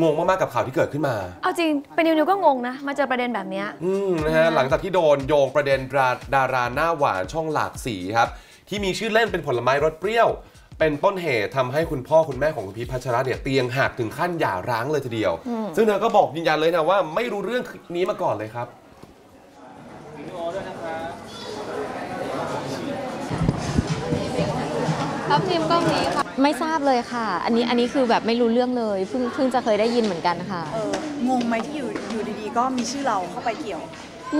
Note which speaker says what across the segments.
Speaker 1: งงมากๆกับข่าวที่เกิดขึ้นมา
Speaker 2: เอาจริง เป็นนิวนิวก็งงนะ มาเจอประเด็นแบบเนี้ย
Speaker 1: อืมนะฮะหลังจากที่โดนโยงประเด็นดาดาราหน้าหวานช่องหลากสีครับ ที่มีชื่อเล่นเป็นผลไม้รสเปรี้ยว เป็นต้นเหตุทำให้คุณพ่อคุณแม่ของคุณพีชพัชระเนี่ยเตียงหักถึงขั้นหย่าร้างเลยทีเดียว ซึ่งเธอก็บอกยืนยันเลยนะว่าไม่รู้เรื่องนี้มาก่อนเลยครับ
Speaker 3: ทับทีมกล้องนี้ค่ะ ไม่ทราบเลยค่ะ อันนี้อันนี้คือแบบไม่รู้เรื่องเลยเพิ่งเพิ่งจะเคยได้ยินเหมือนกันค่ะ
Speaker 4: เอองงไหมที่อยู่อยู่ดีๆ ก็มีชื่อเราเข้าไปเกี่ยว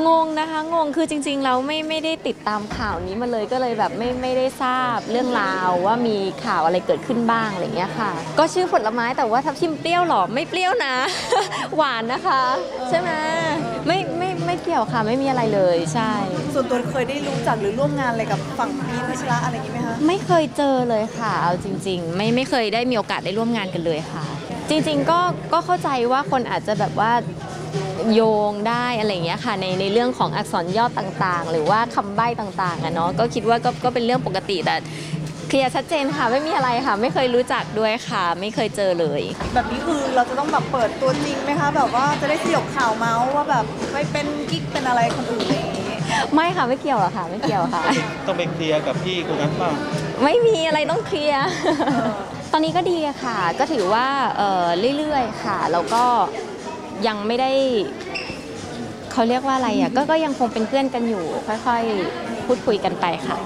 Speaker 3: งงนะคะงงคือจริงๆ เราไม่ไม่ได้ติดตามข่าวนี้มาเลยก็เลยแบบไม่ไม่ได้ทราบเรื่องราวว่ามีข่าวอะไรเกิดขึ้นบ้างอะไรเงี้ยค่ะ ก็ชื่อผลไม้แต่ว่าทับทิมเปรี้ยวหรอไม่เปรี้ยวนะ หวานนะคะ ใช่ไหมไม่ ไม่ไม่เกี่ยวค่ะไม่มีอะไรเลยใช่
Speaker 4: ส่วนตัวเคยได้รู้จักหรือร่วมงานอะไรกับฝั่งพีชพัชระอะไรอย่างนี้ไหมคะ
Speaker 3: ไม่เคยเจอเลยค่ะเอาจริง ๆ ไม่ไม่เคยได้มีโอกาสได้ร่วมงานกันเลยค่ะ จริง ๆ ก็ก็เข้าใจว่าคนอาจจะแบบว่าโยงได้อะไรอย่างเงี้ยค่ะในในเรื่องของอักษรย่อต่างๆ หรือว่าคำใบ้ต่างๆอะเนาะก็คิดว่าก็ก็เป็นเรื่องปกติแต่ เคลียร์ชัดเจนค่ะ ไม่มีอะไรค่ะ ไม่เคยรู้จักด้วยค่ะ ไม่เคยเจอเลย
Speaker 4: แบบนี้คือเราจะต้องแบบเปิดตัวจริงไหมคะ แบบว่าจะได้สยบข่าวเมาส์ว่าแบบไปเป็นกิ๊กเป็นอะไรคนอื่นอะไรอย่างนี้
Speaker 3: ไม่ค่ะไม่เกี่ยวหรอกค่ะ ไม่เกี่ยวค่ะ
Speaker 5: ต้องไปเคลียร์กับพี่คนนั้นเปล่า
Speaker 3: ไม่มีอะไรต้องเคลียร์ ตอนนี้ก็ดีอะค่ะ ก็ถือว่าเอ่อเรื่อยๆค่ะ แล้วก็ยังไม่ได้เขาเรียกว่าอะไรอะก็ก็ยังคงเป็นเพื่อนกันอยู่ ค่อยๆ พูดคุยกันไปค่ะ